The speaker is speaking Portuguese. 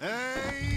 Ei!